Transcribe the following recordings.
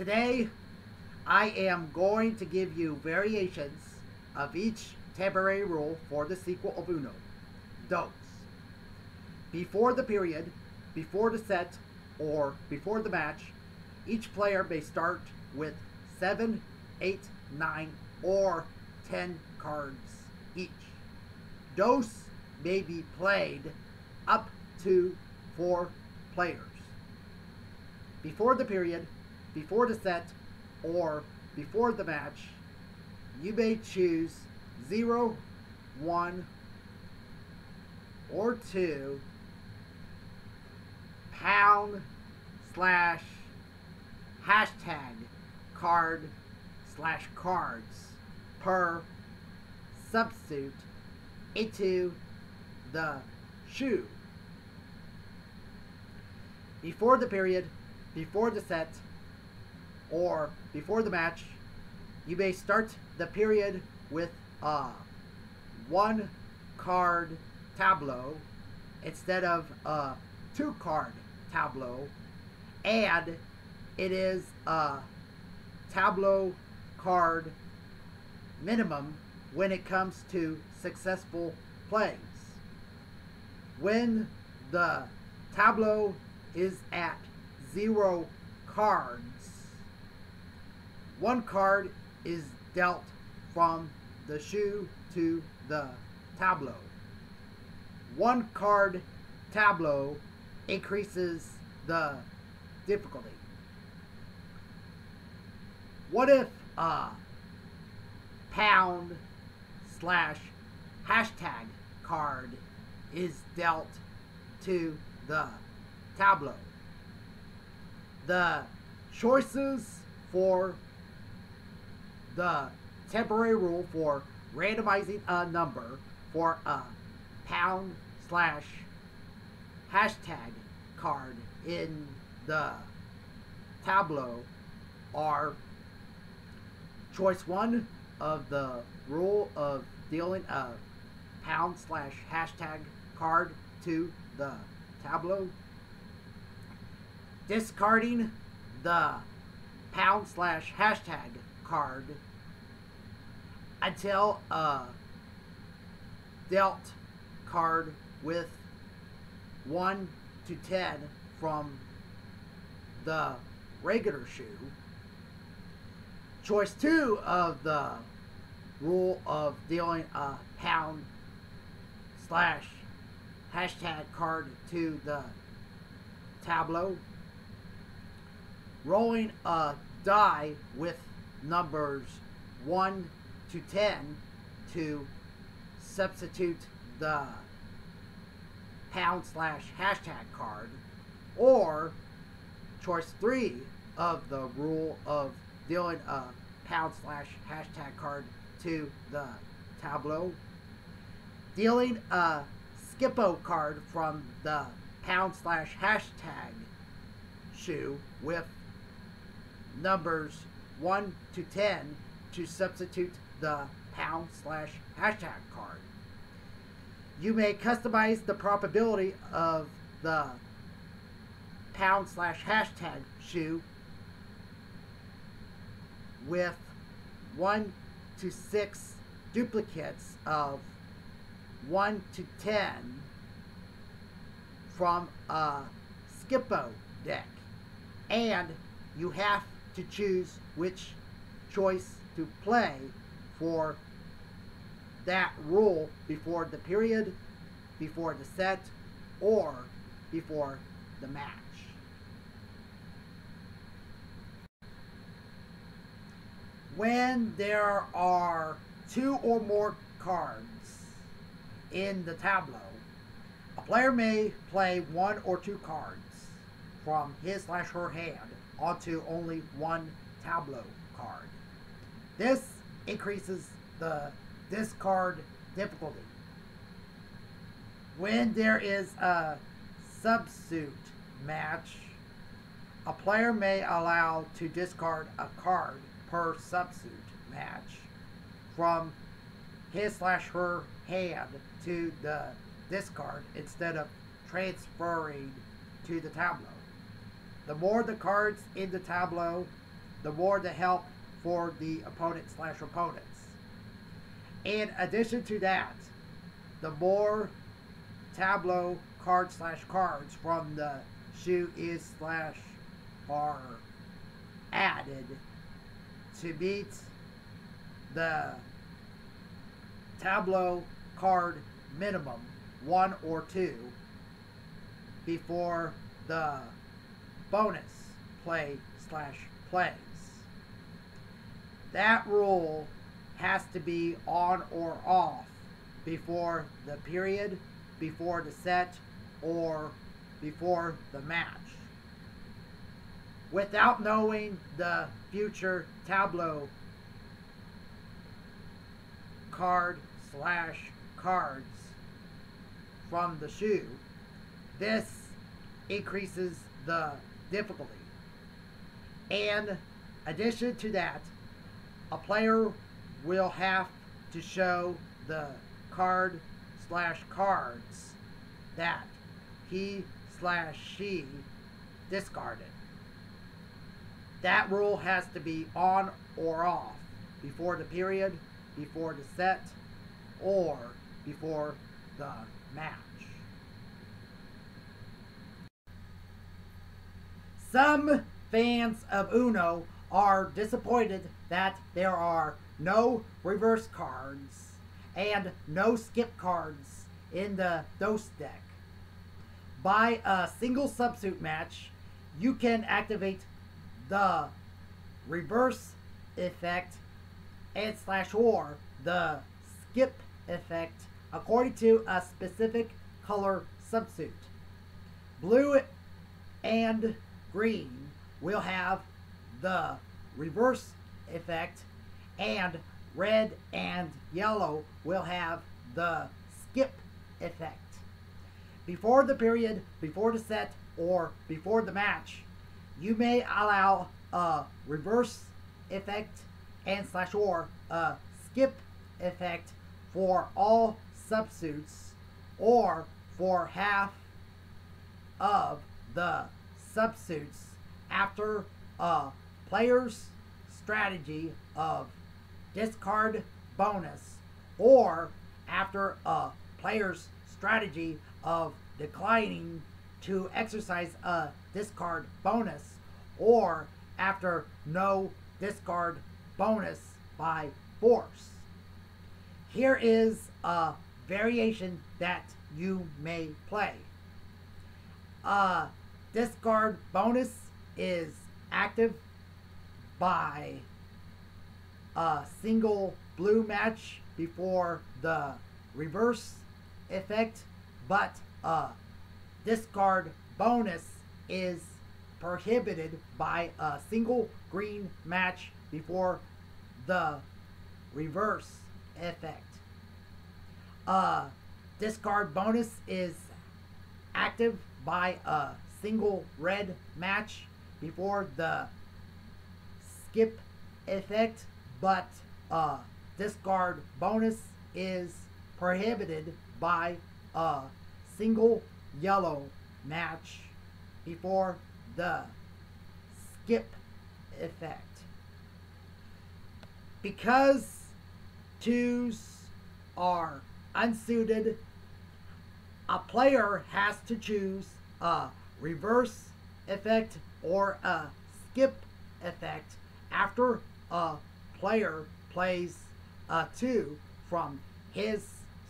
Today, I am going to give you variations of each temporary rule for the sequel of Uno. Dos. Before the period, before the set, or before the match, each player may start with 7, 8, 9, or 10 cards each. Dos may be played up to 4 players. Before the period, before the set, or before the match, you may choose 0, 1, or 2 pound slash hashtag card slash cards per substitute into the shoe. Before the period, before the set, or before the match, you may start the period with a one card tableau instead of a two card tableau, and it is a tableau card minimum when it comes to successful plays. When the tableau is at zero cards, one card is dealt from the shoe to the tableau. One card tableau increases the difficulty. What if a pound slash hashtag card is dealt to the tableau? The choices for the temporary rule for randomizing a number for a pound slash hashtag card in the tableau are choice one of the rule of dealing a pound slash hashtag card to the tableau, discarding the pound slash hashtag card until a uh, dealt card with 1 to 10 from the regular shoe. Choice 2 of the rule of dealing a pound slash hashtag card to the tableau. Rolling a die with numbers 1 to 10 to substitute the pound slash hashtag card, or choice three of the rule of dealing a pound slash hashtag card to the tableau, dealing a Skip-Bo card from the pound slash hashtag shoe with numbers 1 to 10 to substitute the pound slash hashtag card. You may customize the probability of the pound slash hashtag shoe with 1 to 6 duplicates of 1 to 10 from a Skip-Bo deck. And you have to choose which choice to play for that rule before the period, before the set, or before the match. When there are two or more cards in the tableau, a player may play one or two cards from his slash her hand onto only one tableau card. This increases the discard difficulty. When there is a substitute match, a player may allow to discard a card per substitute match from his slash her hand to the discard instead of transferring to the tableau. The more the cards in the tableau, the more the help for the opponent slash opponents. In addition to that, the more tableau card slash cards from the shoe is slash are added to meet the tableau card minimum one or two before the bonus play slash plays. That rule has to be on or off before the period, before the set, or before the match. Without knowing the future tableau card slash cards from the shoe, this increases the difficulty. And addition to that, a player will have to show the card slash cards that he slash she discarded. That rule has to be on or off before the period, before the set, or before the match. Some fans of Uno are disappointed that there are no reverse cards and no skip cards in the DOS deck. By a single substitute match, you can activate the reverse effect and slash or the skip effect according to a specific color substitute. Blue and green will have the reverse effect and red and yellow will have the skip effect. Before the period, before the set, or before the match, you may allow a reverse effect and slash or a skip effect for all substitutes or for half of the substitutes after a player's strategy of discard bonus or after a player's strategy of declining to exercise a discard bonus or after no discard bonus by force. Here is a variation that you may play. A discard bonus is active by a single blue match before the reverse effect, but a discard bonus is prohibited by a single green match before the reverse effect. A discard bonus is active by a single red match before the skip effect, but a discard bonus is prohibited by a single yellow match before the skip effect. Because twos are unsuited, a player has to choose a reverse effect or a skip effect after a player plays a two from his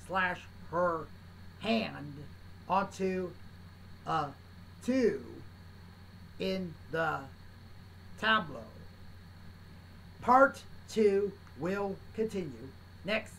slash her hand onto a two in the tableau. Part two will continue next